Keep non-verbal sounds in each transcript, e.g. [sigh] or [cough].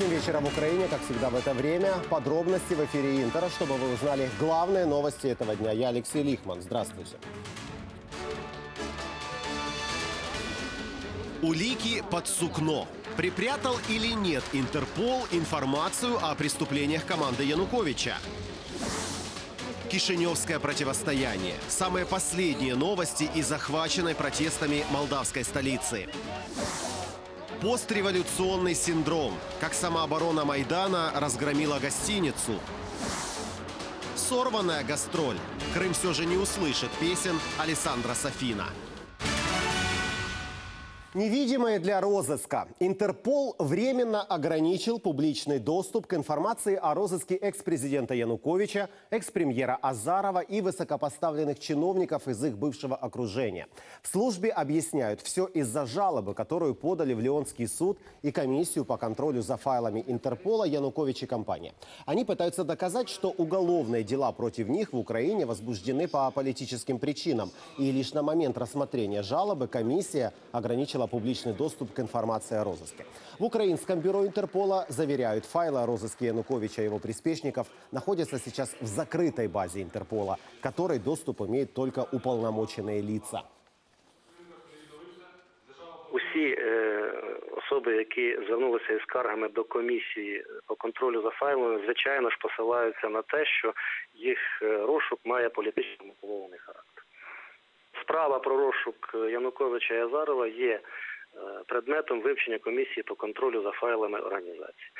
8 вечера в Украине, как всегда в это время. Подробности в эфире Интера, чтобы вы узнали главные новости этого дня. Я Алексей Лихман. Здравствуйте. Улики под сукно. Припрятал или нет Интерпол информацию о преступлениях команды Януковича? Кишиневское противостояние. Самые последние новости из захваченной протестами молдавской столицы. Постреволюционный синдром. Как самооборона Майдана разгромила гостиницу. Сорванная гастроль. Крым все же не услышит песен Александра Софина. Невидимые для розыска. Интерпол временно ограничил публичный доступ к информации о розыске экс-президента Януковича, экс-премьера Азарова и высокопоставленных чиновников из их бывшего окружения. В службе объясняют, все из-за жалобы, которую подали в Леонский суд и комиссию по контролю за файлами Интерпола Янукович и компания. Они пытаются доказать, что уголовные дела против них в Украине возбуждены по политическим причинам. И лишь на момент рассмотрения жалобы комиссия ограничила публичный доступ к информации о розыске. В украинском бюро Интерпола заверяют, файлы о розыске Януковича и его приспешников находятся сейчас в закрытой базе Интерпола, к которой доступ имеют только уполномоченные лица. Усі е, особи, які звернулися із скаргами до комісії по контролю за файлами, звичайно ж посилаються на те, що їх е, розшук має політично мотивований характер. Справа про розшук Януковича і Азарова є е, предметом вивчення комісії по контролю за файлами організації.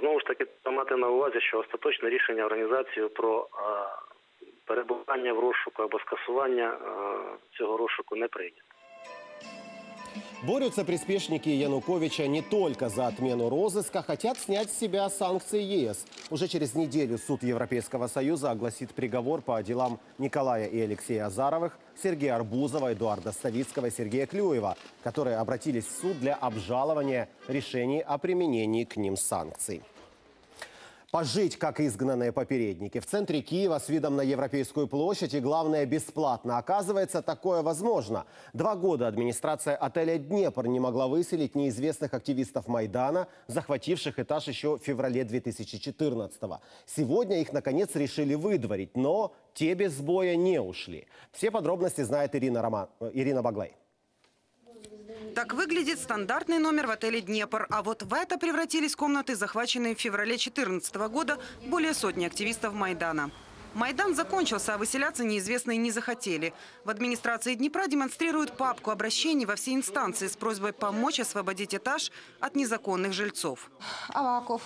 Знову ж таки, треба мати на увазі, що остаточне рішення організації про е, перебування в розшуку або скасування е, цього розшуку не прийнято. Борются приспешники Януковича не только за отмену розыска, хотят снять с себя санкции ЕС. Уже через неделю суд Европейского Союза огласит приговор по делам Николая и Алексея Азаровых, Сергея Арбузова, Эдуарда Ставицкого и Сергея Клюева, которые обратились в суд для обжалования решений о применении к ним санкций. Пожить, как изгнанные попередники. В центре Киева с видом на Европейскую площадь и, главное, бесплатно. Оказывается, такое возможно. Два года администрация отеля «Днепр» не могла выселить неизвестных активистов Майдана, захвативших этаж еще в феврале 2014 -го. Сегодня их, наконец, решили выдворить, но те без боя не ушли. Все подробности знает Ирина, Рома... Ирина Баглай. Так выглядит стандартный номер в отеле «Днепр». А вот в это превратились комнаты, захваченные в феврале 2014 года более сотни активистов Майдана. Майдан закончился, а выселяться неизвестные не захотели. В администрации Днепра демонстрируют папку обращений во все инстанции с просьбой помочь освободить этаж от незаконных жильцов. Аваков,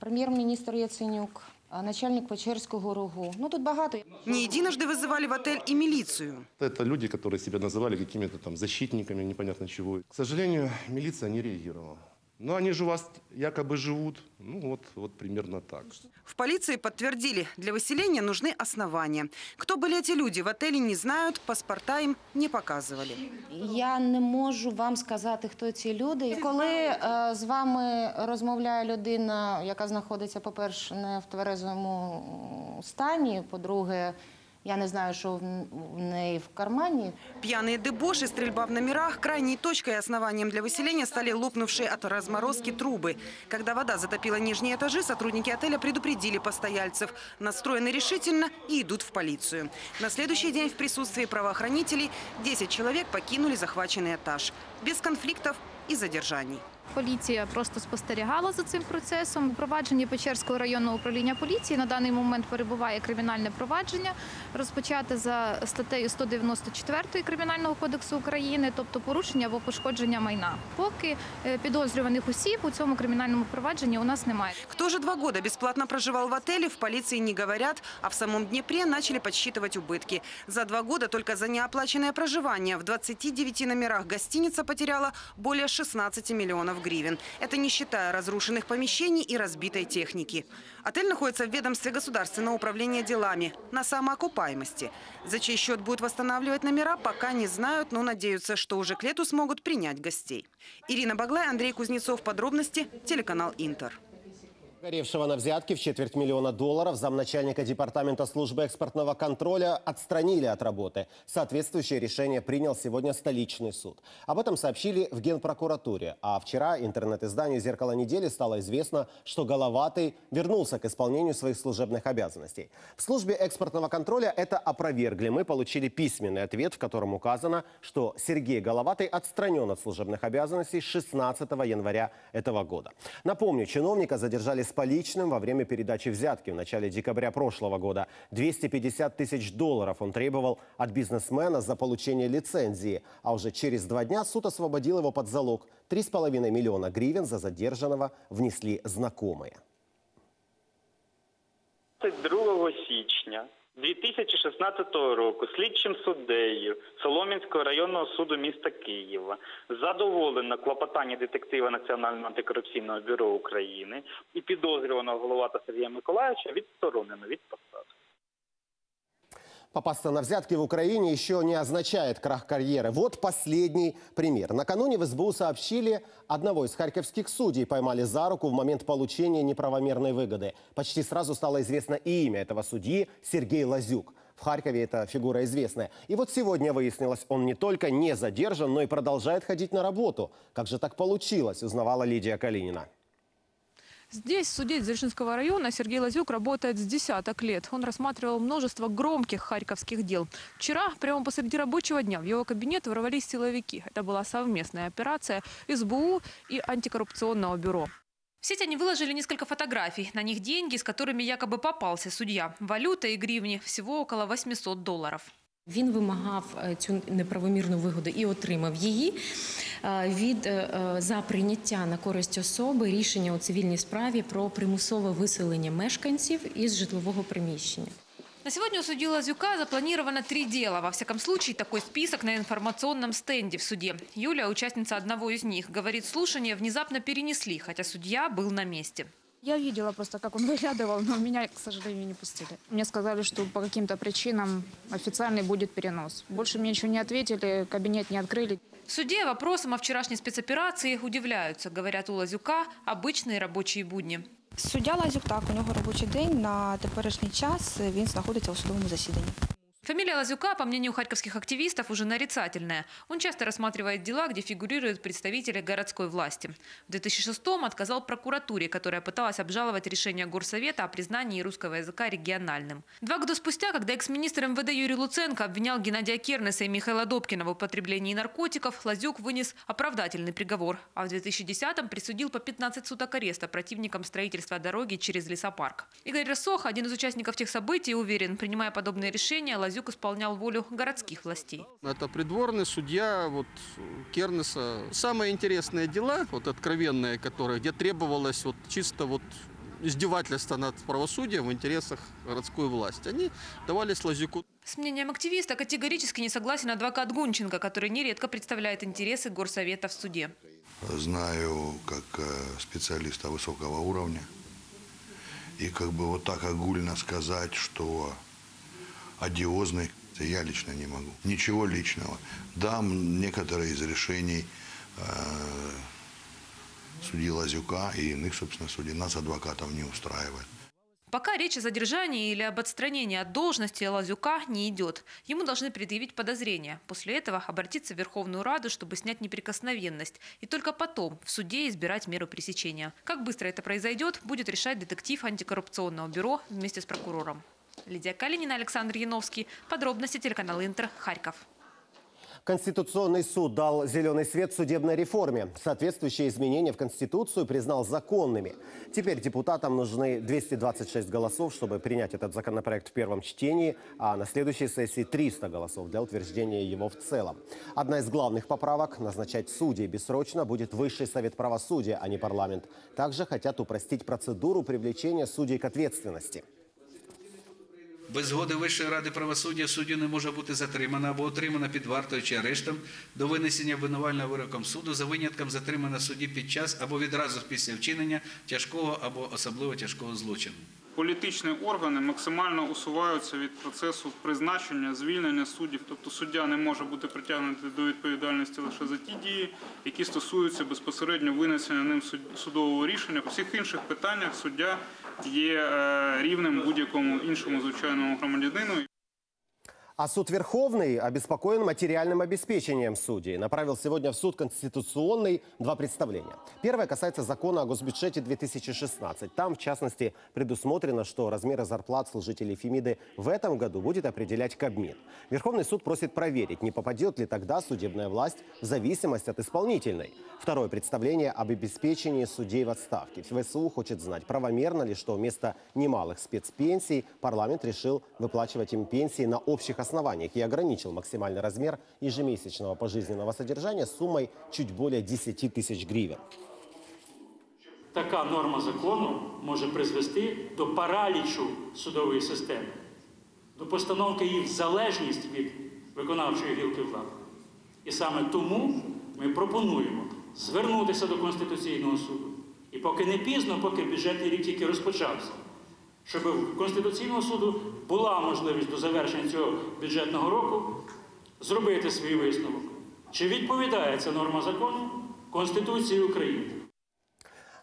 прем'єр-міністр Яценюк, а, начальник Печерського РУГУ. Ну тут багато. Не единожды вызывали в отель и милицию. Это люди, которые себя называли какими-то там защитниками, непонятно чего. К сожалению, милиция не реагировала. Но они же у вас якобы живут. Ну вот, вот примерно так. В полиции подтвердили, для выселения нужны основания. Кто были эти люди, в отеле не знают, паспорта им не показывали. Я не можу вам сказати, хто ці люди. Коли е, з вами розмовляє людина, яка знаходиться, по-перше, не в тверезому м, стані, по-друге, я не знаю, що в, неї в кармані. Пьяные дебоши, стрельба в номерах. Крайней точкой и основанием для выселения стали лопнувшие от разморозки трубы. Когда вода затопила нижние этажи, сотрудники отеля предупредили постояльцев. Настроены решительно и идут в полицию. На следующий день в присутствии правоохранителей 10 человек покинули захваченный этаж. Без конфликтов и задержаний. Поліція просто спостерігала за цим процесом. У провадженні Печерського районного управління поліції на даний момент перебуває кримінальне провадження, розпочате за статтею 194 Кримінального кодексу України, тобто порушення або пошкодження майна. Поки е, підозрюваних осіб у цьому кримінальному провадженні у нас немає. Кто же два года бесплатно проживал в отеле, в полиции не говорят, а в самом Днепре начали подсчитывать убытки. За два года только за неоплаченное проживание в 29 номерах гостиница потеряла более 16 миллионов гривен. Это не считая разрушенных помещений и разбитой техники. Отель находится в ведомстве государственного управления делами на самоокупаемости. За чей счет будут восстанавливать номера, пока не знают, но надеются, что уже к лету смогут принять гостей. Ирина Баглай, Андрей Кузнецов. Подробности. Телеканал «Интер». Горевшего на взятки в четверть миллиона долларов замначальника Департамента службы экспортного контроля отстранили от работы. Соответствующее решение принял сегодня столичный суд. Об этом сообщили в Генпрокуратуре. А вчера интернет-изданию «Зеркало недели» стало известно, что Головатый вернулся к исполнению своих служебных обязанностей. В службе экспортного контроля это опровергли. Мы получили письменный ответ, в котором указано, что Сергей Головатый отстранен от служебных обязанностей с 16 января этого года. Напомню, чиновника задержали с поличным во время передачи взятки в начале декабря прошлого года. 250 тысяч долларов он требовал от бизнесмена за получение лицензии. А уже через два дня суд освободил его под залог. 3,5 миллиона гривен за задержанного внесли знакомые. 22 січня 2016 року слідчим суддею Солом'янського районного суду міста Києва задоволено клопотання детектива Національного антикорупційного бюро України і підозрюваного Головата Сергія Миколаївича відсторонено від посади. Попасться на взятки в Украине еще не означает крах карьеры. Вот последний пример. Накануне в СБУ сообщили, одного из харьковских судей поймали за руку в момент получения неправомерной выгоды. Почти сразу стало известно и имя этого судьи – Сергей Лазюк. В Харькове эта фигура известная. И вот сегодня выяснилось, он не только не задержан, но и продолжает ходить на работу. Как же так получилось, узнавала Лидия Калинина. Здесь, в суде Дзержинского района, Сергей Лазюк работает с десяток лет. Он рассматривал множество громких харьковских дел. Вчера, прямо посреди рабочего дня, в его кабинет ворвались силовики. Это была совместная операция СБУ и антикоррупционного бюро. В сеть они выложили несколько фотографий. На них деньги, с которыми якобы попался судья. Валюта и гривни. Всего около 800 долларов. Він вимагав е, цю неправомірну вигоду і отримав її е, від е, за прийняття на користь особи рішення у цивільній справі про примусове виселення мешканців із житлового приміщення. На сегодня у судьи Лазюка запланировано три дела. Во всяком случае, такой список на информационном стенде в суде. Юля, участница одного из них, говорит, слушания внезапно перенесли, хотя судья был на месте. Я видела просто, как он [laughs] выглядывал, но меня, к сожалению, не пустили. Мне сказали, что по каким-то причинам официальный будет перенос. Больше мне ничего не ответили, кабинет не открыли. В суде вопросом о вчерашней спецоперации удивляются. Говорят, у Лазюка обычные рабочие будни. Суддя Лазюк, так, у нього робочий день. На теперішній час він знаходиться у судовому засіданні. Фамилия Лазюка, по мнению харьковских активистов, уже нарицательная. Он часто рассматривает дела, где фигурируют представители городской власти. В 2006-м отказал прокуратуре, которая пыталась обжаловать решение Горсовета о признании русского языка региональным. Два года спустя, когда экс-министр МВД Юрий Луценко обвинял Геннадия Кернеса и Михаила Добкина в употреблении наркотиков, Лазюк вынес оправдательный приговор, а в 2010-м присудил по 15 суток ареста противникам строительства дороги через лесопарк. Игорь Рассох, один из участников тех событий, уверен, принимая подобные решения, Лазюк исполнял волю городских властей. Это придворный судья вот, Кернеса. Самые интересные дела, вот откровенные, которые, где требовалось вот, чисто вот, издевательство над правосудием в интересах городской власти, они давались Лазюку. С мнением активиста категорически не согласен адвокат Гунченко, который нередко представляет интересы горсовета в суде. Знаю как э, специалиста высокого уровня. И как бы вот так огульно сказать, что одиозный, я лично не могу. Ничего личного. Да, некоторые из решений э, судьи Лазюка и иных, собственно, судей нас, адвокатов, не устраивает. Пока речь о задержании или об отстранении от должности Лазюка не идет. Ему должны предъявить подозрения. После этого обратиться в Верховную Раду, чтобы снять неприкосновенность. И только потом в суде избирать меру пресечения. Как быстро это произойдет, будет решать детектив антикоррупционного бюро вместе с прокурором. Лидия Калинина, Александр Яновский. Подробности телеканал Интер. Харьков. Конституционный суд дал зеленый свет судебной реформе. Соответствующие изменения в Конституцию признал законными. Теперь депутатам нужны 226 голосов, чтобы принять этот законопроект в первом чтении, а на следующей сессии 300 голосов для утверждения его в целом. Одна из главных поправок – назначать судей бессрочно будет Высший совет правосудия, а не парламент. Также хотят упростить процедуру привлечения судей к ответственности. Без згоди Вищої ради правосуддя суддя не може бути затримана або отримана під вартою чи арештом до винесення обвинувального вироком суду за винятком затримана судді під час або відразу після вчинення тяжкого або особливо тяжкого злочину. політичні органи максимально усуваються від процесу призначення, звільнення суддів. Тобто суддя не може бути притягнутий до відповідальності лише за ті дії, які стосуються безпосередньо винесення ним суд- судового рішення. У всіх інших питаннях суддя є е, рівним будь-якому іншому звичайному громадянину. А суд Верховный обеспокоен материальным обеспечением судей. Направил сегодня в суд Конституционный два представления. Первое касается закона о госбюджете 2016. Там, в частности, предусмотрено, что размеры зарплат служителей Фемиды в этом году будет определять Кабмин. Верховный суд просит проверить, не попадет ли тогда судебная власть в зависимость от исполнительной. Второе представление об обеспечении судей в отставке. ВСУ хочет знать, правомерно ли, что вместо немалых спецпенсий парламент решил выплачивать им пенсии на общих основаниях и ограничил максимальный размер ежемесячного пожизненного содержания суммой чуть более 10 тысяч гривен. Така норма закону може призвести до паралічу судової системи, до постановки її в залежність від виконавчої гілки влади. І саме тому ми пропонуємо звернутися до Конституційного суду. І поки не пізно, поки бюджетний рік тільки розпочався, щоб у Конституційного суду була можливість до завершення цього бюджетного року зробити свій висновок. Чи відповідає ця норма закону Конституції України?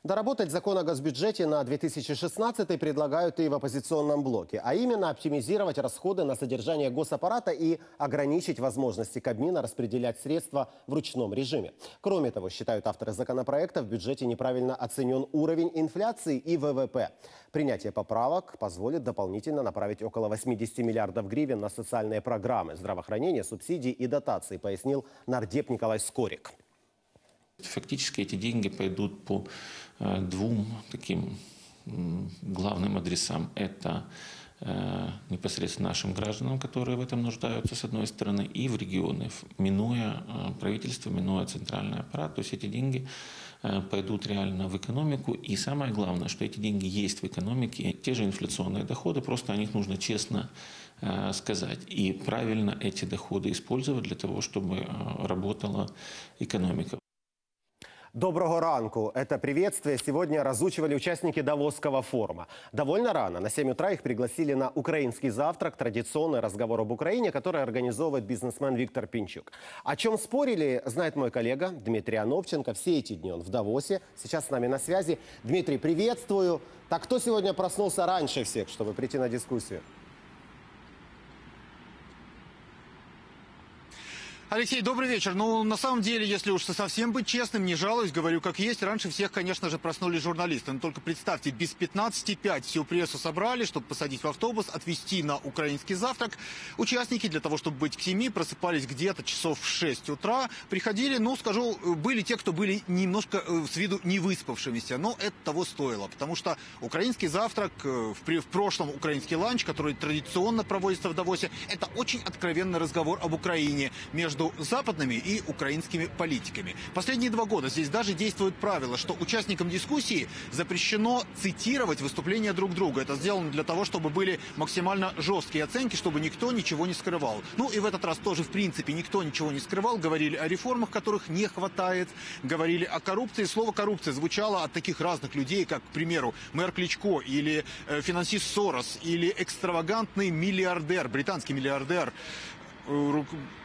Доработать закон о госбюджете на 2016 предлагают и в оппозиционном блоке, а именно оптимизировать расходы на содержание госаппарата и ограничить возможности Кабмина распределять средства в ручном режиме. Кроме того, считают авторы законопроекта, в бюджете неправильно оценен уровень инфляции и ВВП. Принятие поправок позволит дополнительно направить около 80 миллиардов гривен на социальные программы, здравоохранение, субсидии и дотации, пояснил нардеп Николай Скорик. Фактически эти деньги пойдут по двум таким главным адресам. Это э, непосредственно нашим гражданам, которые в этом нуждаются, с одной стороны, и в регионы, минуя э, правительство, минуя центральный аппарат. То есть эти деньги э, пойдут реально в экономику. И самое главное, что эти деньги есть в экономике, те же инфляционные доходы, просто о них нужно честно э, сказать. И правильно эти доходы использовать для того, чтобы э, работала экономика. Доброго ранку. Это приветствие сегодня разучивали участники Давосского форума. Довольно рано. На 7 утра их пригласили на украинский завтрак, традиционный разговор об Украине, который организовывает бизнесмен Виктор Пинчук. О чем спорили, знает мой коллега Дмитрий Ановченко. Все эти дни он в Давосе. Сейчас с нами на связи. Дмитрий, приветствую. Так кто сегодня проснулся раньше всех, чтобы прийти на дискуссию? Алексей, добрый вечер. Ну, на самом деле, если уж совсем быть честным, не жалуюсь, говорю как есть. Раньше всех, конечно же, проснулись журналисты. Но только представьте, без 15.05 всю прессу собрали, чтобы посадить в автобус, отвезти на украинский завтрак. Участники для того, чтобы быть к 7, просыпались где-то часов в 6 утра. Приходили, ну, скажу, были те, кто были немножко э, с виду не выспавшимися. Но это того стоило, потому что украинский завтрак, э, в, в прошлом украинский ланч, который традиционно проводится в Давосе, это очень откровенный разговор об Украине между западными и украинскими политиками. Последние два года здесь даже действует правило, что участникам дискуссии запрещено цитировать выступления друг друга. Это сделано для того, чтобы были максимально жесткие оценки, чтобы никто ничего не скрывал. Ну и в этот раз тоже, в принципе, никто ничего не скрывал. Говорили о реформах, которых не хватает. Говорили о коррупции. Слово «коррупция» звучало от таких разных людей, как, к примеру, мэр Кличко или э, финансист Сорос или экстравагантный миллиардер, британский миллиардер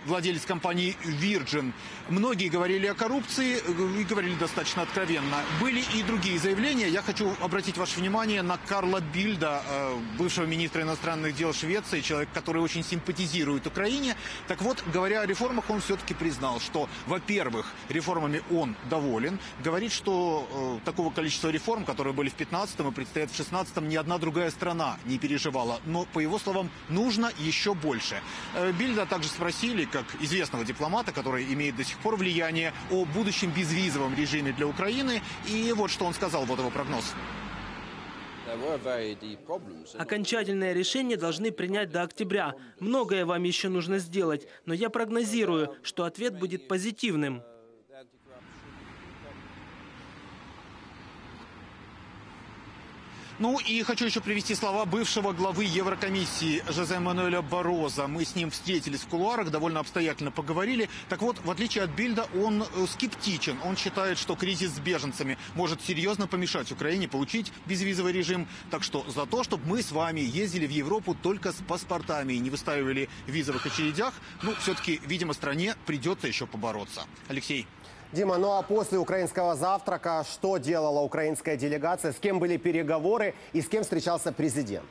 владелец компании Virgin. Многие говорили о коррупции э, и говорили достаточно откровенно. Были и другие заявления. Я хочу обратить ваше внимание на Карла Бильда, э, бывшего министра иностранных дел Швеции, человек, который очень симпатизирует Украине. Так вот, говоря о реформах, он все-таки признал, что, во-первых, реформами он доволен. Говорит, что э, такого количества реформ, которые были в 15 и предстоят в 16 ни одна другая страна не переживала. Но, по его словам, нужно еще больше. Э, Бильда также спросили, как известного дипломата, который имеет до сих пор влияние, о будущем безвизовом режиме для Украины. И вот что он сказал, вот его прогноз. Окончательное решение должны принять до октября. Многое вам еще нужно сделать, но я прогнозирую, что ответ будет позитивным. Ну и хочу еще привести слова бывшего главы Еврокомиссии Жозе Мануэля Бороза. Мы с ним встретились в кулуарах, довольно обстоятельно поговорили. Так вот, в отличие от Бильда, он э, скептичен. Он считает, что кризис с беженцами может серьезно помешать Украине получить безвизовый режим. Так что за то, чтобы мы с вами ездили в Европу только с паспортами и не выставили в визовых очередях, ну, все-таки, видимо, стране придется еще побороться. Алексей. Дима, ну а после украинского завтрака что делала украинская делегация, с кем были переговоры и с кем встречался президент?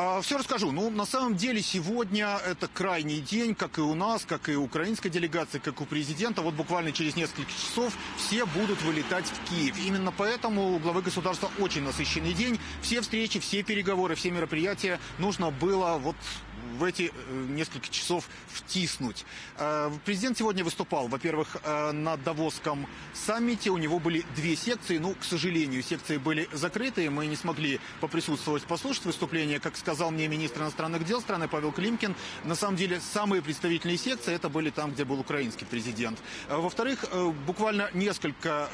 А, Все расскажу. Ну, на самом деле, сегодня это крайний день, как и у нас, как и у украинской делегации, как у президента. Вот буквально через несколько часов все будут вылетать в Киев. Именно поэтому у главы государства очень насыщенный день. Все встречи, все переговоры, все мероприятия нужно было вот в эти э, несколько часов втиснуть. Э, Президент сегодня выступал, во-первых, э, на Давосском саммите. У него были две секции. Ну, к сожалению, секции были закрыты. Мы не смогли поприсутствовать, послушать выступление. Как сказал мне министр иностранных дел страны Павел Климкин, на самом деле самые представительные секции это были там, где был украинский президент. Во-вторых, буквально несколько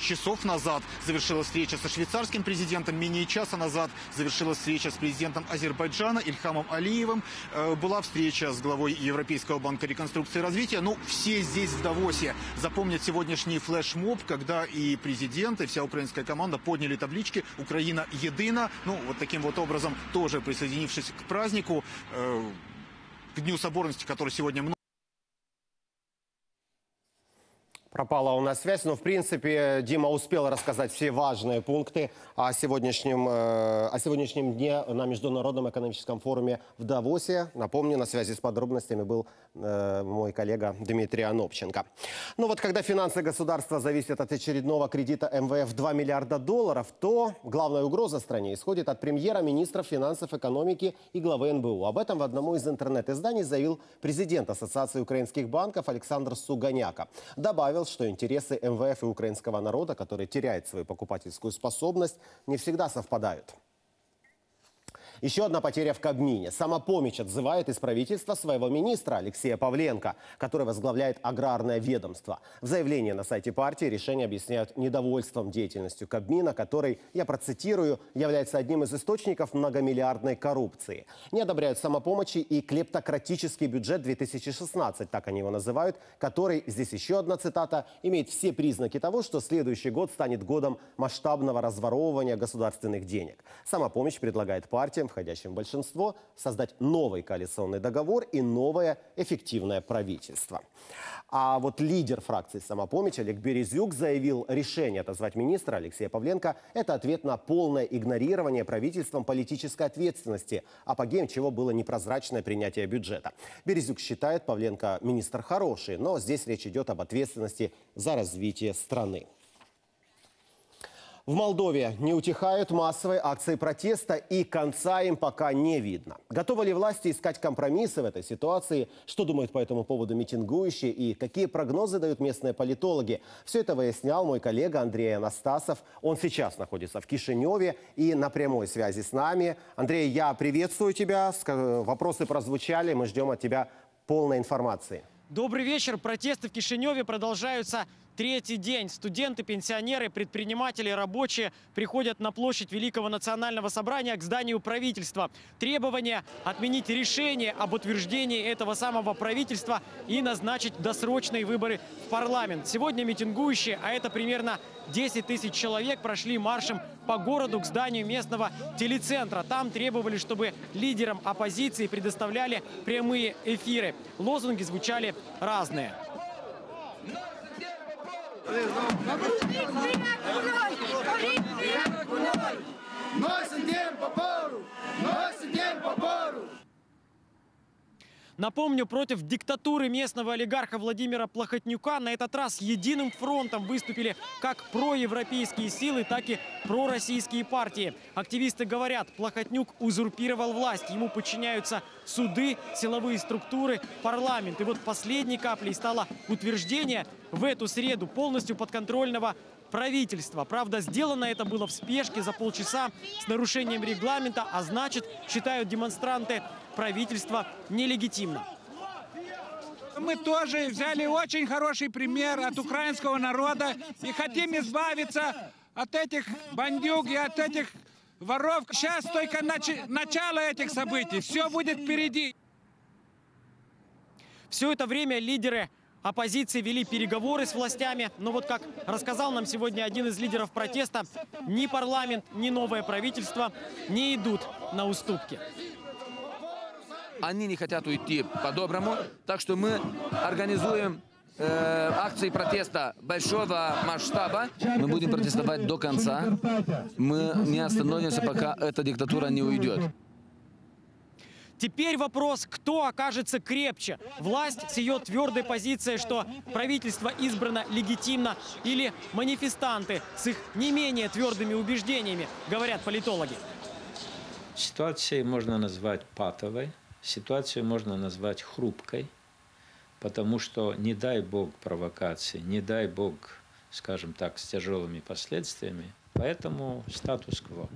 часов назад завершилась встреча со швейцарским президентом, менее часа назад завершилась встреча с президентом Азербайджана Ильхамом Алиевым, Э, была встреча с главой Европейского банка реконструкции и развития. Ну, все здесь в Давосе запомнят сегодняшний флешмоб, когда и президент, и вся украинская команда подняли таблички «Украина едина». Ну, вот таким вот образом, тоже присоединившись к празднику, э, к Дню Соборности, который сегодня много Пропала у нас связь, но в принципе Дима успел рассказать все важные пункты о сегодняшнем, э, о сегодняшнем дне на Международном экономическом форуме в Давосе. Напомню, на связи с подробностями был э, мой коллега Дмитрий Анопченко. Ну вот когда финансы государства зависят от очередного кредита МВФ 2 миллиарда долларов, то главная угроза стране исходит от премьера, министров финансов, экономики и главы НБУ. Об этом в одному из интернет-изданий заявил президент Ассоциации украинских банков Александр Суганяка. Добавил, что интересы МВФ и украинского народа, который теряет свою покупательскую способность, не всегда совпадают. Еще одна потеря в Кабмине. Самопомощь отзывает из правительства своего министра Алексея Павленко, который возглавляет аграрное ведомство. В заявлении на сайте партии решение объясняют недовольством деятельностью Кабмина, который, я процитирую, является одним из источников многомиллиардной коррупции. Не одобряют самопомощи и клептократический бюджет 2016, так они его называют, который, здесь еще одна цитата, имеет все признаки того, что следующий год станет годом масштабного разворовывания государственных денег. Самопомощь предлагает партиям, входящим большинство, создать новый коалиционный договор и новое эффективное правительство. А вот лидер фракции «Самопомощь» Олег Березюк заявил, решение отозвать министра Алексея Павленко – это ответ на полное игнорирование правительством политической ответственности, апогеем чего было непрозрачное принятие бюджета. Березюк считает Павленко министр хороший, но здесь речь идет об ответственности за развитие страны. В Молдове не утихают массовые акции протеста и конца им пока не видно. Готовы ли власти искать компромиссы в этой ситуации? Что думают по этому поводу митингующие и какие прогнозы дают местные политологи? Все это выяснял мой коллега Андрей Анастасов. Он сейчас находится в Кишиневе и на прямой связи с нами. Андрей, я приветствую тебя. Вопросы прозвучали, мы ждем от тебя полной информации. Добрый вечер. Протесты в Кишиневе продолжаются третий день. Студенты, пенсионеры, предприниматели, рабочие приходят на площадь Великого национального собрания к зданию правительства. Требование отменить решение об утверждении этого самого правительства и назначить досрочные выборы в парламент. Сегодня митингующие, а это примерно 10 тысяч человек, прошли маршем по городу к зданию местного телецентра. Там требовали, чтобы лидерам оппозиции предоставляли прямые эфиры. Лозунги звучали разные. Lesão. Напомню, против диктатуры местного олигарха Владимира Плохотнюка на этот раз единым фронтом выступили как проевропейские силы, так и пророссийские партии. Активисты говорят, Плохотнюк узурпировал власть. Ему подчиняются суды, силовые структуры, парламент. И вот последней каплей стало утверждение в эту среду полностью подконтрольного правительства. Правда, сделано это было в спешке за полчаса с нарушением регламента, а значит, считают демонстранты, правительство нелегитимно. Мы тоже взяли очень хороший пример от украинского народа и хотим избавиться от этих бандюг и от этих воров. Сейчас только нач- начало этих событий. Все будет впереди. Все это время лидеры оппозиции вели переговоры с властями. Но вот как рассказал нам сегодня один из лидеров протеста, ни парламент, ни новое правительство не идут на уступки. Они не хотят уйти по-доброму, так что мы организуем э, акции протеста большого масштаба. Мы будем протестовать до конца. Мы не остановимся, пока эта диктатура не уйдет. Теперь вопрос, кто окажется крепче. Власть с ее твердой позицией, что правительство избрано легитимно, или манифестанты с их не менее твердыми убеждениями, говорят политологи. Ситуацию можно назвать патовой, ситуацию можно назвать хрупкой, потому что не дай бог провокации, не дай бог, скажем так, с тяжелыми последствиями, поэтому статус-кво.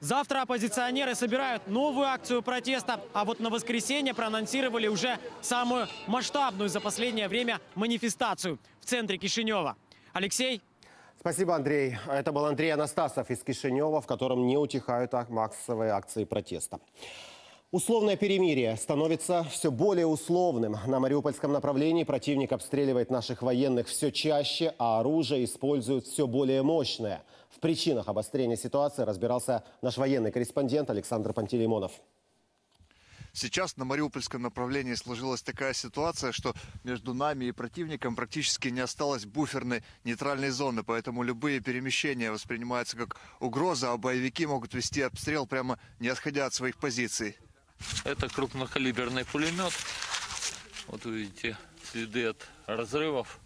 Завтра оппозиционеры собирают новую акцию протеста, а вот на воскресенье проанонсировали уже самую масштабную за последнее время манифестацию в центре Кишинева. Алексей? Спасибо, Андрей. Это был Андрей Анастасов из Кишинева, в котором не утихают массовые акции протеста. Условное перемирие становится все более условным. На Мариупольском направлении противник обстреливает наших военных все чаще, а оружие используют все более мощное. В причинах обострения ситуации разбирался наш военный корреспондент Александр Пантелеймонов. Сейчас на Мариупольском направлении сложилась такая ситуация, что между нами и противником практически не осталось буферной нейтральной зоны, поэтому любые перемещения воспринимаются как угроза, а боевики могут вести обстрел прямо не отходя от своих позиций. Это крупнокалиберный пулемет. Вот видите, следы от разрывов.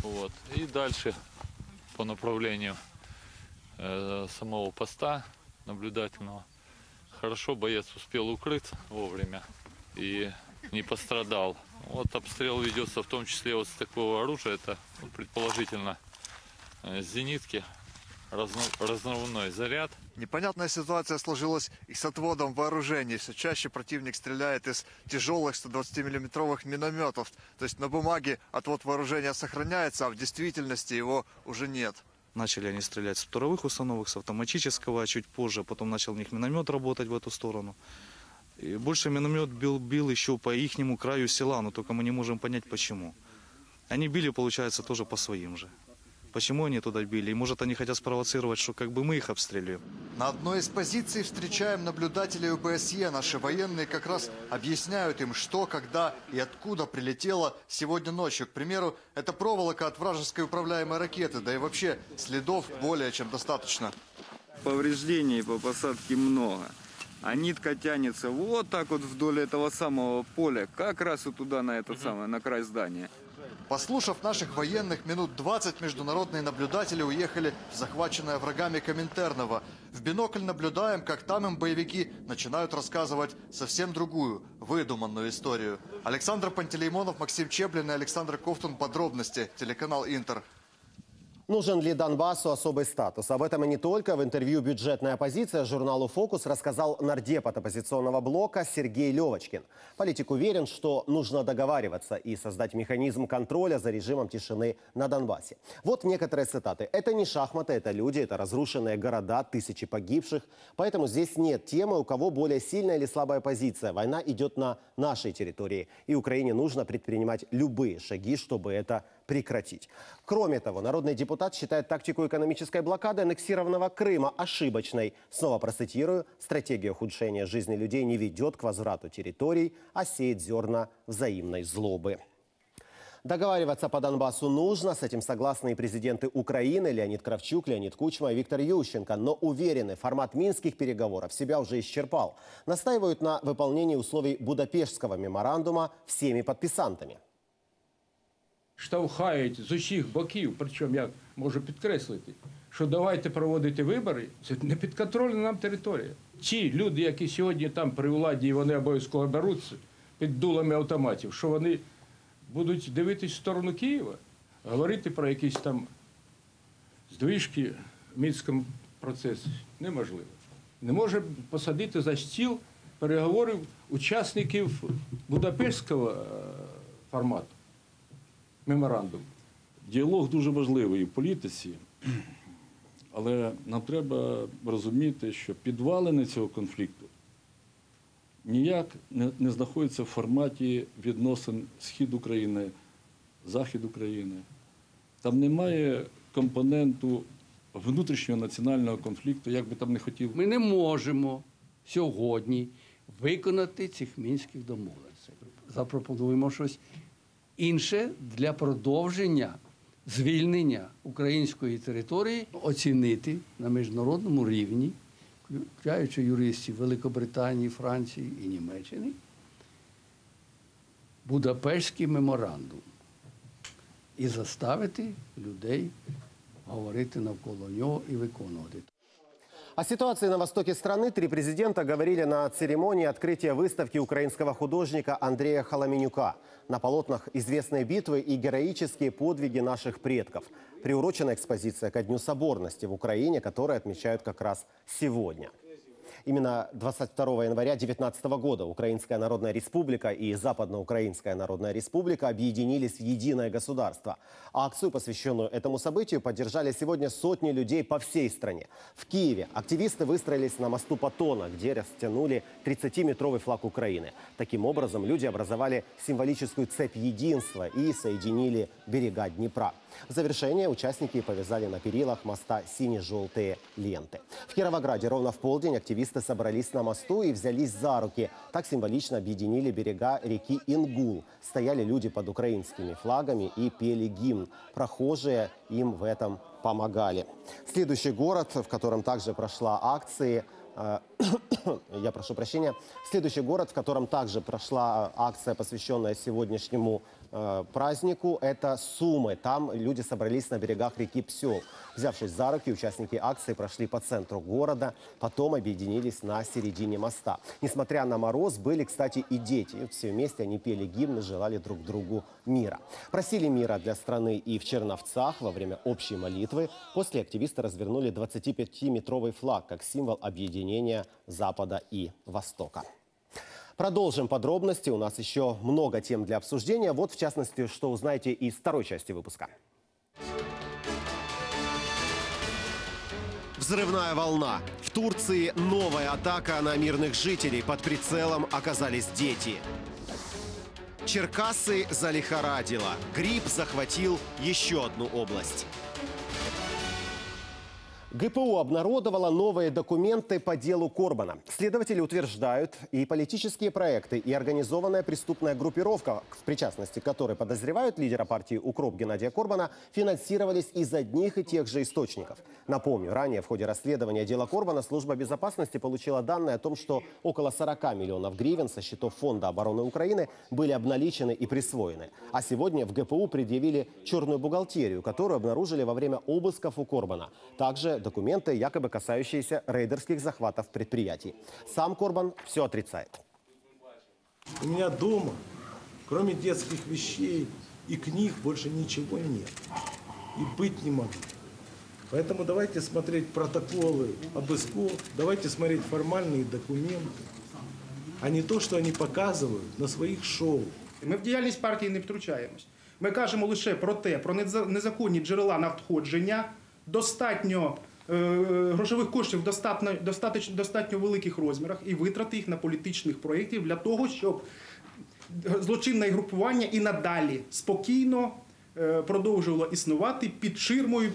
Вот. И дальше по направлению э, самого поста наблюдательного. Хорошо боец успел укрыться вовремя и не пострадал. Вот обстрел ведется в том числе вот с такого оружия. Это ну, предположительно э, зенитки, разно- разрывной заряд. Непонятная ситуация сложилась и с отводом вооружений. Все чаще противник стреляет из тяжелых 120-миллиметровых минометов. То есть на бумаге отвод вооружения сохраняется, а в действительности его уже нет. Начали они стрелять с второвых установок, с автоматического, а чуть позже. Потом начал у них миномет работать в эту сторону. И больше миномет бил, бил еще по ихнему краю села, но только мы не можем понять почему. Они били, получается, тоже по своим же. Почему они туда били? И может они хотят спровоцировать, что как бы мы их обстреливаем. На одной из позиций встречаем наблюдателей ОБСЕ. Наши военные как раз объясняют им, что, когда и откуда прилетело сегодня ночью. К примеру, это проволока от вражеской управляемой ракеты, да и вообще следов более чем достаточно. Повреждений по посадке много. А нитка тянется вот так вот вдоль этого самого поля, как раз вот туда, на это самое, на край здания. Послушав наших военных, минут 20 международные наблюдатели уехали в захваченное врагами Коминтерново. В бинокль наблюдаем, как там им боевики начинают рассказывать совсем другую, выдуманную историю. Александр Пантелеймонов, Максим Чеплин и Александр Ковтун. Подробности. Телеканал «Интер». Нужен ли Донбассу особый статус? Об этом и не только. В интервью «Бюджетная оппозиция» журналу «Фокус» рассказал нардеп от оппозиционного блока Сергей Левочкин. Политик уверен, что нужно договариваться и создать механизм контроля за режимом тишины на Донбассе. Вот некоторые цитаты. «Это не шахматы, это люди, это разрушенные города, тысячи погибших. Поэтому здесь нет темы, у кого более сильная или слабая позиция. Война идет на нашей территории. И Украине нужно предпринимать любые шаги, чтобы это прекратить. Кроме того, народный депутат считает тактику экономической блокады аннексированного Крыма ошибочной. Снова процитирую, стратегия ухудшения жизни людей не ведет к возврату территорий, а сеет зерна взаимной злобы. Договариваться по Донбассу нужно, с этим согласны и президенты Украины Леонид Кравчук, Леонид Кучма и Виктор Ющенко. Но уверены, формат минских переговоров себя уже исчерпал. Настаивают на выполнении условий Будапештского меморандума всеми подписантами. Штовхають з усіх боків, причому я можу підкреслити, що давайте проводити вибори, це не підконтрольна нам територія. Ті люди, які сьогодні там при владі, вони обов'язково беруться під дулами автоматів, що вони будуть дивитись в сторону Києва, говорити про якісь там здвижки в мінському процесі неможливо. Не може посадити за стіл переговорів учасників Будапештського е, формату меморандуму. Діалог дуже важливий в політиці, але нам треба розуміти, що підвалини цього конфлікту ніяк не, не знаходяться в форматі відносин Схід України, Захід України. Там немає компоненту внутрішнього національного конфлікту, як би там не хотів. Ми не можемо сьогодні виконати цих мінських домовленостей. Запропонуємо щось інше для продовження звільнення української території, оцінити на міжнародному рівні, включаючи юристів Великобританії, Франції і Німеччини, Будапештський меморандум і заставити людей говорити навколо нього і виконувати. О ситуации на востоке страны три президента говорили на церемонии открытия выставки украинского художника Андрея Холоменюка. На полотнах известные битвы и героические подвиги наших предков. Приурочена экспозиция ко Дню Соборности в Украине, который отмечают как раз сегодня. Именно 22 января 2019 года Украинская Народная Республика и Западноукраинская Народная Республика объединились в единое государство. Акцию, посвященную этому событию, поддержали сегодня сотни людей по всей стране. В Киеве активисты выстроились на мосту Патона, где растянули 30-метровый флаг Украины. Таким образом, люди образовали символическую цепь единства и соединили берега Днепра. В завершение участники повязали на перилах моста сине-желтые ленты. В Кировограде ровно в полдень активисты собрались на мосту и взялись за руки. Так символично объединили берега реки Ингул. Стояли люди под украинскими флагами и пели гимн. Прохожие им в этом помогали. Следующий город, в котором также прошла акция, э, [coughs] я прошу прощения, следующий город, в котором также прошла акция, посвященная сегодняшнему э, празднику, это Сумы. Там люди собрались на берегах реки Псел. Взявшись за руки, участники акции прошли по центру города, потом объединились на середине моста. Несмотря на мороз, были, кстати, и дети. Все вместе они пели гимны, желали друг другу мира. Просили мира для страны и в Черновцах во время общей молитвы. После активисты развернули 25-метровый флаг как символ объединения Запада и Востока. Продолжим подробности. У нас еще много тем для обсуждения. Вот, в частности, что узнаете из второй части выпуска. Взрывная волна. В Турции новая атака на мирных жителей. Под прицелом оказались дети. Черкассы залихорадило. Грипп захватил еще одну область. ГПУ обнародовала новые документы по делу Корбана. Следователи утверждают, и политические проекты, и организованная преступная группировка, в причастности которой подозревают лидера партии «Укроп» Геннадия Корбана, финансировались из одних и тех же источников. Напомню, ранее в ходе расследования дела Корбана служба безопасности получила данные о том, что около 40 миллионов гривен со счетов Фонда обороны Украины были обналичены и присвоены. А сегодня в ГПУ предъявили черную бухгалтерию, которую обнаружили во время обысков у Корбана. Также документы, якобы касающиеся рейдерских захватов предприятий. Сам Корбан все отрицает. У меня дома, кроме детских вещей и книг, больше ничего нет. И быть не могу. Поэтому давайте смотреть протоколы обысков, давайте смотреть формальные документы, а не то, что они показывают на своих шоу. Ми в діяльність партії не втручаємось. Ми кажемо лише про те, про неза- незаконні джерела надходження, Достатньо е, грошових коштів достатньо, достатньо, достатньо великих розмірах і витрати їх на політичних проєктів для того, щоб злочинне групування і надалі спокійно е, продовжувало існувати під ширмою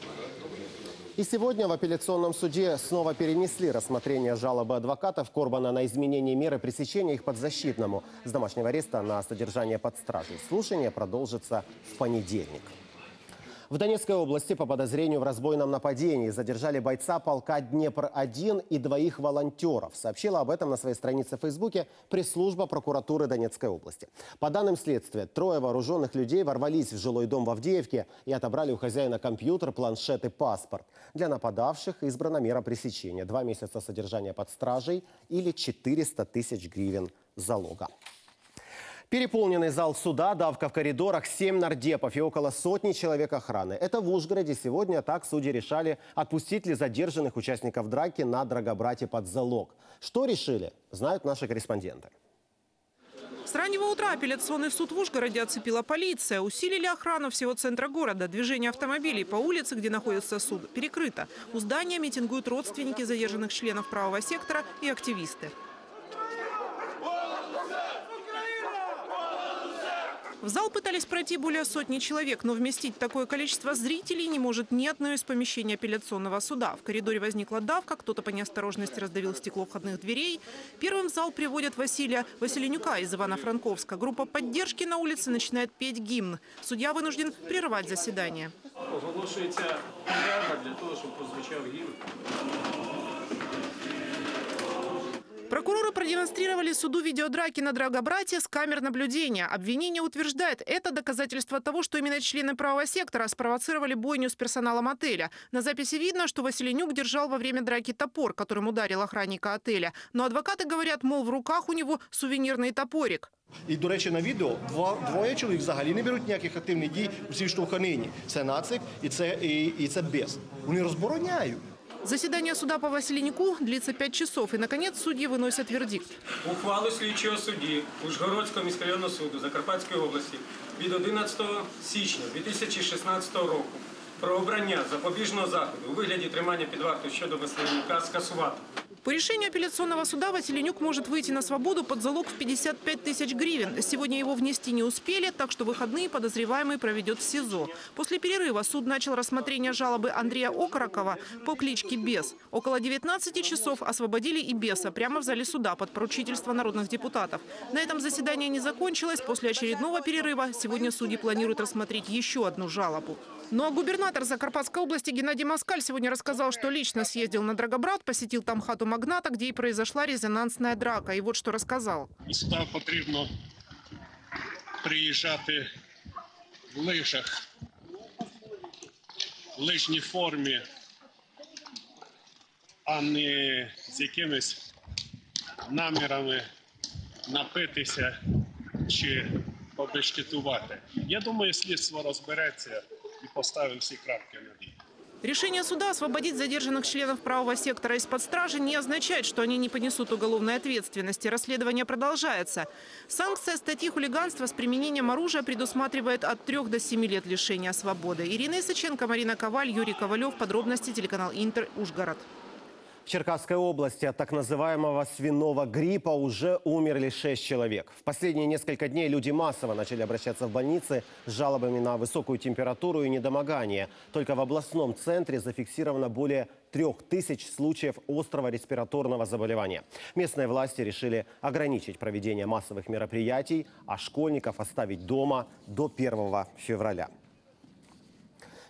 И сегодня в апелляционном суде снова перенесли рассмотрение жалобы адвокатов Корбана на изменение меры пресечения их подзащитному с домашнего ареста на содержание под стражей. Слушание продолжится в понедельник. В Донецкой области по подозрению в разбойном нападении задержали бойца полка Днепр-1 и двоих волонтеров. Сообщила об этом на своей странице в Фейсбуке пресс-служба прокуратуры Донецкой области. По данным следствия, трое вооруженных людей ворвались в жилой дом в Авдеевке и отобрали у хозяина компьютер, планшет и паспорт. Для нападавших избрана мера пресечения. Два месяца содержания под стражей или 400 тысяч гривен залога. Переполненный зал суда, давка в коридорах, семь нардепов и около сотни человек охраны. Это в Ужгороде. Сегодня так судьи решали, отпустить ли задержанных участников драки на Драгобрате под залог. Что решили, знают наши корреспонденты. С раннего утра апелляционный суд в Ужгороде оцепила полиция. Усилили охрану всего центра города. Движение автомобилей по улице, где находится суд, перекрыто. У здания митингуют родственники задержанных членов правого сектора и активисты. В зал пытались пройти более сотни человек, но вместить такое количество зрителей не может ни одно из помещений апелляционного суда. В коридоре возникла давка, кто-то по неосторожности раздавил стекло входных дверей. Первым в зал приводят Василия Василенюка из Ивано-Франковска. Группа поддержки на улице начинает петь гимн. Судья вынужден прервать заседание. Для того, щоб прозвучав гімн. Прокуроры продемонстрировали суду видеодраки на Драгобрате с камер наблюдения. Обвинение утверждает, это доказательство того, что именно члены правого сектора спровоцировали бойню с персоналом отеля. На записи видно, что Василенюк держал во время драки топор, которым ударил охранника отеля. Но адвокаты говорят, мол, в руках у него сувенирный топорик. І, до речі, на відео два, двоє чоловік взагалі не беруть ніяких активних дій у цій штовханині. Це нацик і це, і, і це без. Вони розбороняють. Заседание суда по Василинику длится пять часов. И, наконец, судьи выносят вердикт. Ухвалу слідчого судді Ужгородського міськрайонного суду Закарпатської області від 11 січня 2016 року про обрання запобіжного заходу у вигляді тримання під вартою щодо Василинюка скасувати. По решению апелляционного суда Василенюк может выйти на свободу под залог в 55 тысяч гривен. Сегодня его внести не успели, так что выходные подозреваемый проведет в СИЗО. После перерыва суд начал рассмотрение жалобы Андрея Окорокова по кличке Бес. Около 19 часов освободили и Беса прямо в зале суда под поручительство народных депутатов. На этом заседание не закончилось. После очередного перерыва сегодня судьи планируют рассмотреть еще одну жалобу. Ну а губернатор Закарпатской области Геннадий Москаль сегодня рассказал, что лично съездил на Драгобрат, посетил там хату магната, где и произошла резонансная драка. И вот что рассказал. Сюди потрібно приїжджати в лижах, в лижній формі, а не з якимись намірами напитися чи побешкетувати. Я думаю, слідство розбереться і поставить всі крапки над «і». Решение суда освободить задержанных членов правого сектора из-под стражи не означает, что они не понесут уголовной ответственности. Расследование продолжается. Санкция статьи хулиганства с применением оружия предусматривает от 3 до 7 лет лишения свободы. Ирина Исаченко, Марина Коваль, Юрий Ковалев. Подробности телеканал Интер, Ужгород. Черкасской области от так называемого свиного гриппа уже умерли 6 человек. В последние несколько дней люди массово начали обращаться в больницы с жалобами на высокую температуру и недомогание. Только в областном центре зафиксировано более трех тысяч случаев острого респираторного заболевания. Местные власти решили ограничить проведение массовых мероприятий, а школьников оставить дома до 1 февраля.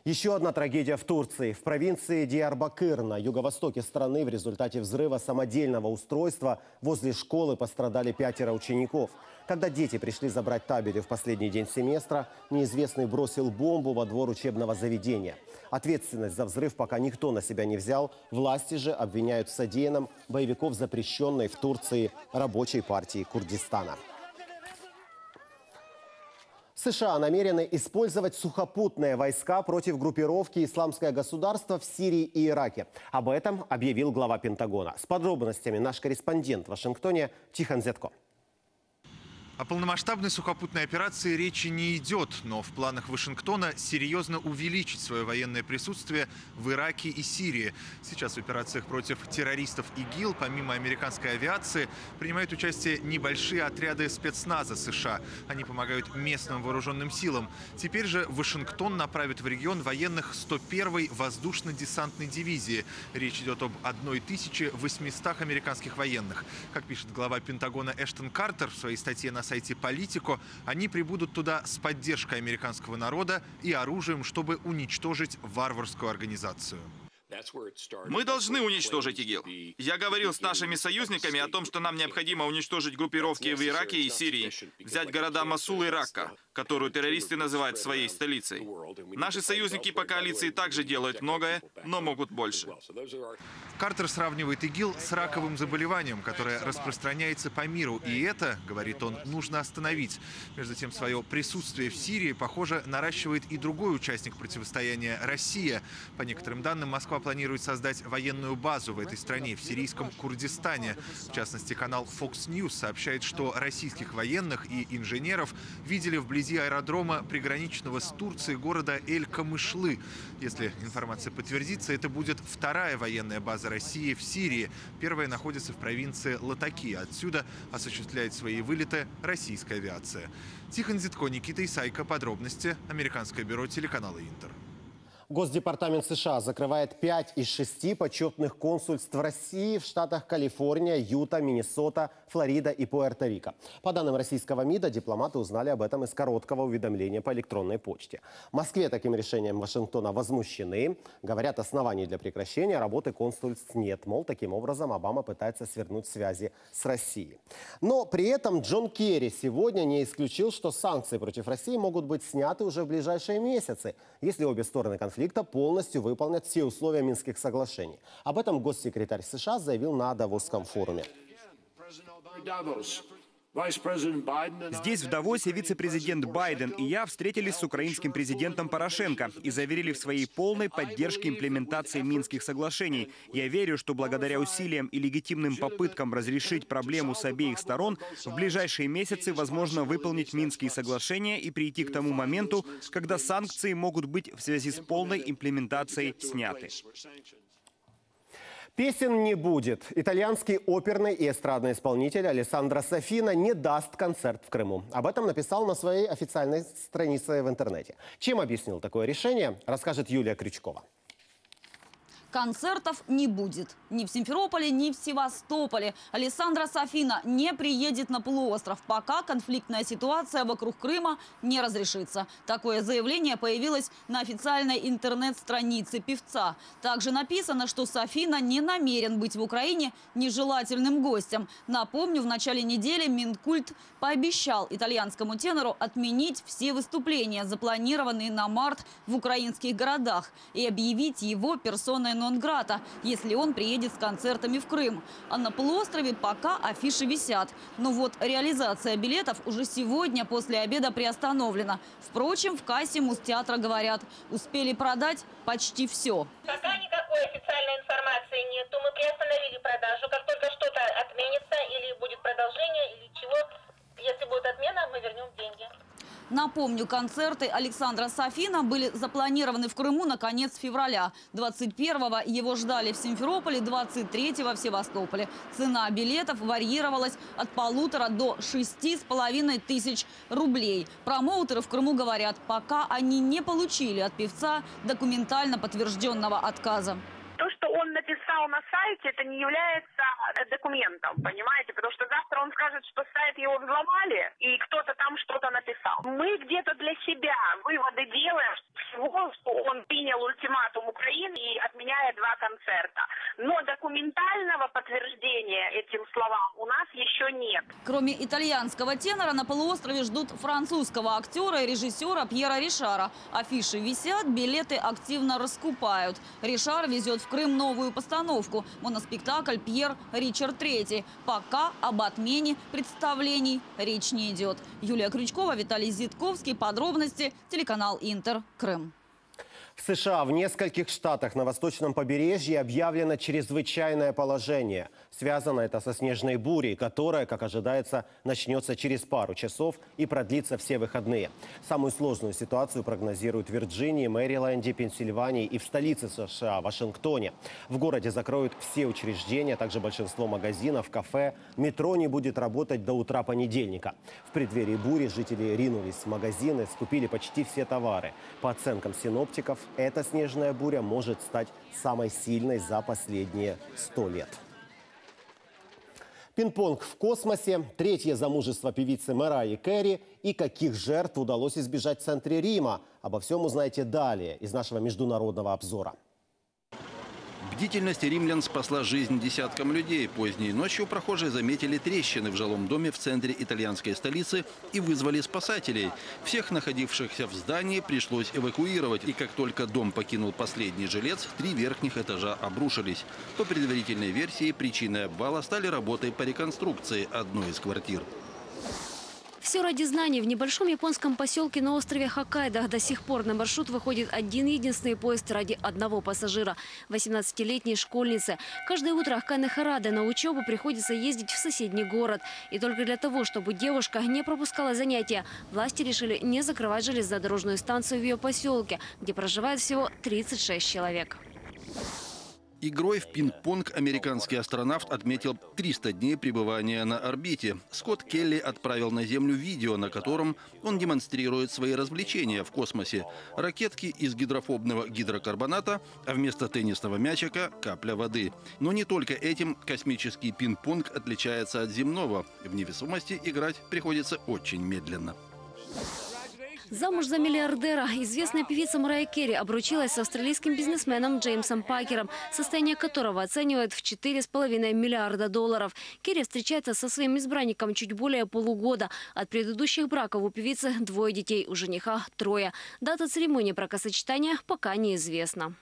Еще одна трагедия в Турции. В провинции Диарбакыр на юго-востоке страны в результате взрыва самодельного устройства возле школы пострадали пятеро учеников. Когда дети пришли забрать табели в последний день семестра, неизвестный бросил бомбу во двор учебного заведения. Ответственность за взрыв пока никто на себя не взял. Власти же обвиняют в содеянном боевиков запрещенной в Турции рабочей партии Курдистана. США намерены использовать сухопутные войска против группировки «Исламское государство» в Сирии и Ираке. Об этом объявил глава Пентагона. С подробностями наш корреспондент в Вашингтоне Тихон Зетко. О полномасштабной сухопутной операции речи не идет, но в планах Вашингтона серьезно увеличить свое военное присутствие в Ираке и Сирии. Сейчас в операциях против террористов ИГИЛ, помимо американской авиации, принимают участие небольшие отряды спецназа США. Они помогают местным вооруженным силам. Теперь же Вашингтон направит в регион военных 101-й воздушно-десантной дивизии. Речь идет об 1800 американских военных. Как пишет глава Пентагона Эштон Картер в своей статье на сайте Политико, они прибудут туда с поддержкой американского народа и оружием, чтобы уничтожить варварскую организацию. Мы должны уничтожить ИГИЛ. Я говорил с нашими союзниками о том, что нам необходимо уничтожить группировки в Ираке и Сирии, взять города Масул и Ракка, которую террористы называют своей столицей. Наши союзники по коалиции также делают многое, но могут больше. Картер сравнивает ИГИЛ с раковым заболеванием, которое распространяется по миру. И это, говорит он, нужно остановить. Между тем, свое присутствие в Сирии, похоже, наращивает и другой участник противостояния – Россия. По некоторым данным, Москва планирует создать военную базу в этой стране, в сирийском Курдистане. В частности, канал Fox News сообщает, что российских военных и инженеров видели вблизи аэродрома приграничного с Турцией города Эль-Камышлы. Если информация подтвердится, это будет вторая военная база России в Сирии. Первая находится в провинции Латаки. Отсюда осуществляет свои вылеты российская авиация. Тихон Зитко, Никита Исайко. Подробности. Американское бюро телеканала Интер. Госдепартамент США закрывает 5 из 6 почетных консульств России в штатах Калифорния, Юта, Миннесота, Флорида и Пуэрто-Рико. По данным российского МИДа, дипломаты узнали об этом из короткого уведомления по электронной почте. В Москве таким решением Вашингтона возмущены. Говорят, оснований для прекращения работы консульств нет. Мол, таким образом Обама пытается свернуть связи с Россией. Но при этом Джон Керри сегодня не исключил, что санкции против России могут быть сняты уже в ближайшие месяцы, если обе стороны конфликта полностью выполнят все условия Минских соглашений. Об этом госсекретарь США заявил на Давосском форуме. Здесь, в Давосе, вице-президент Байден и я встретились с украинским президентом Порошенко и заверили в своей полной поддержке имплементации Минских соглашений. Я верю, что благодаря усилиям и легитимным попыткам разрешить проблему с обеих сторон, в ближайшие месяцы возможно выполнить Минские соглашения и прийти к тому моменту, когда санкции могут быть в связи с полной имплементацией сняты. Песен не будет. Итальянский оперный и эстрадный исполнитель Алессандро Софина не даст концерт в Крыму. Об этом написал на своей официальной странице в интернете. Чем объяснил такое решение, расскажет Юлия Крючкова. Концертов не будет. Ни в Симферополе, ни в Севастополе. Александра Софина не приедет на полуостров, пока конфликтная ситуация вокруг Крыма не разрешится. Такое заявление появилось на официальной интернет-странице певца. Также написано, что Софина не намерен быть в Украине нежелательным гостем. Напомню, в начале недели Минкульт пообещал итальянскому тенору отменить все выступления, запланированные на март в украинских городах, и объявить его персоной нон-грата, если он приедет с концертами в Крым. А на полуострове пока афиши висят. Но вот реализация билетов уже сегодня после обеда приостановлена. Впрочем, в кассе Мустеатра говорят, успели продать почти все. Пока никакой официальной информации нет, то мы приостановили продажу. Как только что-то отменится или будет продолжение, или чего, если будет отмена, мы вернем деньги. Напомню, концерты Александра Софина были запланированы в Крыму на конец февраля. 21-го его ждали в Симферополе, 23-го в Севастополе. Цена билетов варьировалась от полутора до шести с половиной тысяч рублей. Промоутеры в Крыму говорят, пока они не получили от певца документально подтвержденного отказа написал на сайте, это не является документом, понимаете? Потому что завтра он скажет, что сайт его взломали, и кто-то там что-то написал. Мы где-то для себя выводы делаем всего, что он принял ультиматум Украины и отменяет два концерта. Но документального подтверждения этим словам у нас еще нет. Кроме итальянского тенора, на полуострове ждут французского актера и режиссера Пьера Ришара. Афиши висят, билеты активно раскупают. Ришар везет в Крым новую постановку. Моноспектакль «Пьер Ричард III». Пока об отмене представлений речь не идет. Юлия Крючкова, Виталий Зитковский. Подробности. Телеканал «Интер. Крым». В США в нескольких штатах на восточном побережье объявлено чрезвычайное положение. Связано это со снежной бурей, которая, как ожидается, начнется через пару часов и продлится все выходные. Самую сложную ситуацию прогнозируют в Вирджинии, Мэриленде, Пенсильвании и в столице США, Вашингтоне. В городе закроют все учреждения, также большинство магазинов, кафе. Метро не будет работать до утра понедельника. В преддверии бури жители ринулись в магазины, скупили почти все товары. По оценкам синоптиков, эта снежная буря может стать самой сильной за последние сто лет. Пинг-понг в космосе, третье замужество певицы Мэраи Кэрри и каких жертв удалось избежать в центре Рима. Обо всем узнаете далее из нашего международного обзора. Бдительность римлян спасла жизнь десяткам людей. Поздней ночью прохожие заметили трещины в жилом доме в центре итальянской столицы и вызвали спасателей. Всех находившихся в здании пришлось эвакуировать. И как только дом покинул последний жилец, три верхних этажа обрушились. По предварительной версии, причиной обвала стали работы по реконструкции одной из квартир. Все ради знаний. В небольшом японском поселке на острове Хоккайдо до сих пор на маршрут выходит один единственный поезд ради одного пассажира – 18-летней школьницы. Каждое утро Акане Хараде на учебу приходится ездить в соседний город. И только для того, чтобы девушка не пропускала занятия, власти решили не закрывать железнодорожную станцию в ее поселке, где проживает всего 36 человек. Игрой в пинг-понг американский астронавт отметил 300 дней пребывания на орбите. Скотт Келли отправил на Землю видео, на котором он демонстрирует свои развлечения в космосе. Ракетки из гидрофобного гидрокарбоната, а вместо теннисного мячика – капля воды. Но не только этим космический пинг-понг отличается от земного. В невесомости играть приходится очень медленно. Замуж за миллиардера известная певица Мария Керри обручилась с австралийским бизнесменом Джеймсом Пакером, состояние которого оценивают в 4,5 миллиарда долларов. Керри встречается со своим избранником чуть более полугода. От предыдущих браков у певицы двое детей, у жениха трое. Дата церемонии бракосочетания пока неизвестна.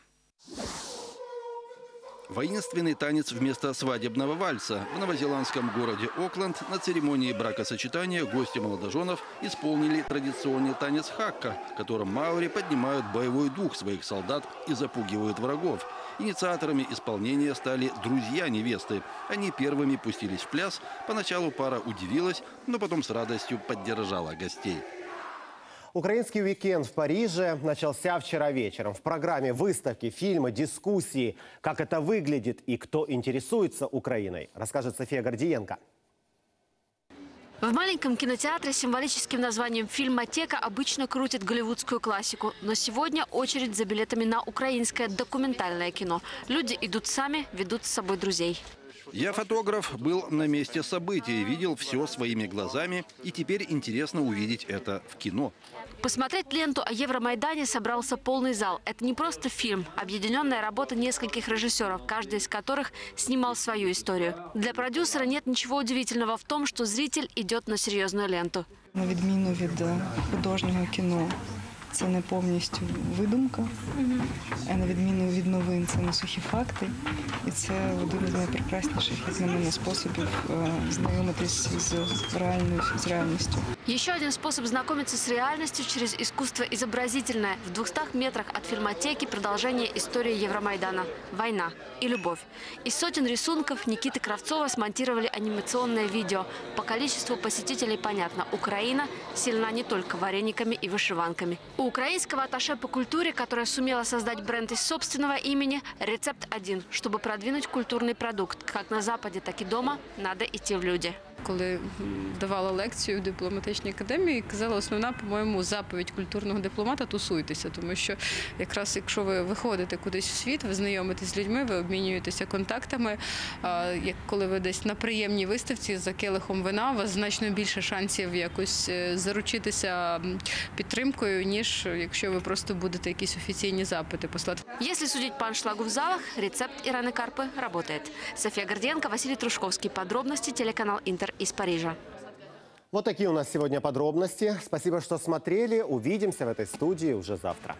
Воинственный танец вместо свадебного вальса. В новозеландском городе Окленд на церемонии бракосочетания гости молодоженов исполнили традиционный танец хакка, которым маори поднимают боевой дух своих солдат и запугивают врагов. Инициаторами исполнения стали друзья невесты. Они первыми пустились в пляс. Поначалу пара удивилась, но потом с радостью поддержала гостей. Украинский уикенд в Париже начался вчера вечером. В программе выставки, фильмы, дискуссии. Как это выглядит и кто интересуется Украиной, расскажет София Гордиенко. В маленьком кинотеатре с символическим названием «Фильмотека» обычно крутят голливудскую классику. Но сегодня очередь за билетами на украинское документальное кино. Люди идут сами, ведут с собой друзей. Я фотограф, был на месте событий, видел все своими глазами, и теперь интересно увидеть это в кино. Посмотреть ленту о Евромайдане собрался полный зал. Это не просто фильм, объединенная работа нескольких режиссеров, каждый из которых снимал свою историю. Для продюсера нет ничего удивительного в том, что зритель идет на серьезную ленту. На відміну від е, художнього кіно, це не повністю видумка, а на відміну від новин це не сухі факти. І це один з найпрекрасніших, як на мене, способів е, знайомитись з реальною з реальністю. Еще один способ знакомиться с реальностью через искусство изобразительное. В 200 метрах от фильмотеки продолжение истории Евромайдана. Война и любовь. Из сотен рисунков Никиты Кравцова смонтировали анимационное видео. По количеству посетителей понятно, Украина сильна не только варениками и вышиванками. У украинского атташе по культуре, которая сумела создать бренд из собственного имени, рецепт один. Чтобы продвинуть культурный продукт как на Западе, так и дома, надо идти в люди. Коли давала лекцію в дипломатичній академії, казала основна, по-моєму, заповідь культурного дипломата тусуйтеся, тому що якраз якщо ви виходите кудись в світ, ви знайомитесь з людьми, ви обмінюєтеся контактами. Як коли ви десь на приємній виставці за келихом вина, у вас значно більше шансів якось е, заручитися підтримкою, ніж якщо ви просто будете якісь офіційні запити послати. Если судить по аншлагу в залах, рецепт Ираны Карпы работает. София Горденко, Василий Трушковский. Подробности телеканал Интер из Парижа. Вот такие у нас сегодня подробности. Спасибо, что смотрели. Увидимся в этой студии уже завтра.